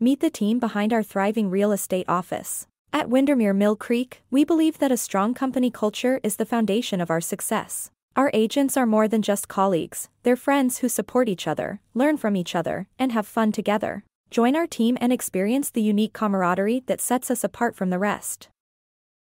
Meet the team behind our thriving real estate office. At Windermere Mill Creek, we believe that a strong company culture is the foundation of our success. Our agents are more than just colleagues, they're friends who support each other, learn from each other, and have fun together. Join our team and experience the unique camaraderie that sets us apart from the rest.